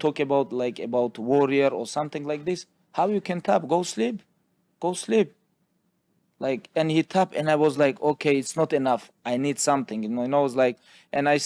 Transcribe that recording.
talk about like about warrior or something like this. How you can tap? Go sleep, go sleep. Like and he tapped and I was like, okay, it's not enough. I need something. You know, and I was like, and I